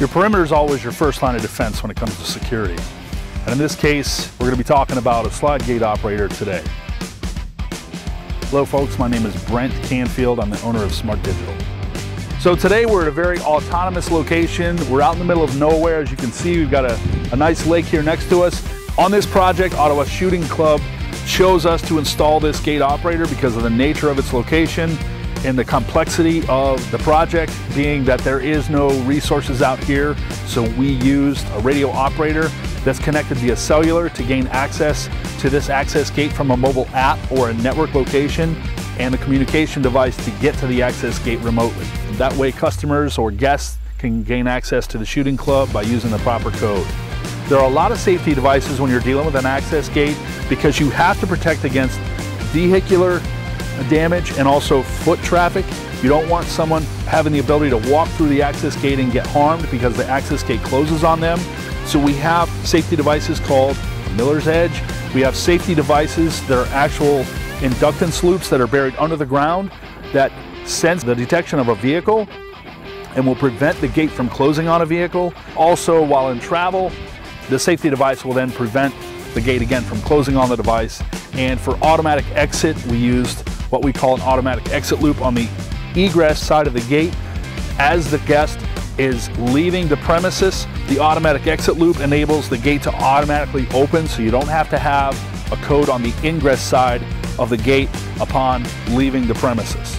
Your perimeter is always your first line of defense when it comes to security. And in this case, we're going to be talking about a slide gate operator today. Hello folks, my name is Brent Canfield. I'm the owner of Smart Digital. So today we're at a very autonomous location. We're out in the middle of nowhere. As you can see, we've got a, a nice lake here next to us. On this project, Ottawa Shooting Club chose us to install this gate operator because of the nature of its location and the complexity of the project being that there is no resources out here. So we used a radio operator that's connected via cellular to gain access to this access gate from a mobile app or a network location and a communication device to get to the access gate remotely. That way customers or guests can gain access to the shooting club by using the proper code. There are a lot of safety devices when you're dealing with an access gate because you have to protect against vehicular damage and also foot traffic. You don't want someone having the ability to walk through the access gate and get harmed because the access gate closes on them. So we have safety devices called Miller's Edge. We have safety devices that are actual inductance loops that are buried under the ground that sense the detection of a vehicle and will prevent the gate from closing on a vehicle. Also, while in travel, the safety device will then prevent the gate again from closing on the device. And for automatic exit, we used what we call an automatic exit loop on the egress side of the gate. As the guest is leaving the premises, the automatic exit loop enables the gate to automatically open so you don't have to have a code on the ingress side of the gate upon leaving the premises.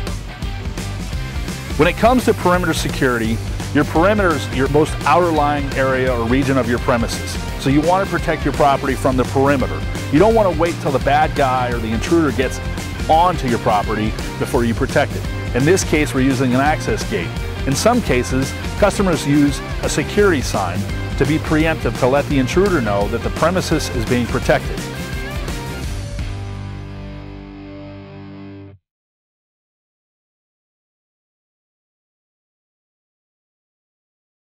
When it comes to perimeter security, your perimeter is your most outer lying area or region of your premises. So you want to protect your property from the perimeter. You don't want to wait till the bad guy or the intruder gets onto your property before you protect it. In this case, we're using an access gate. In some cases, customers use a security sign to be preemptive to let the intruder know that the premises is being protected.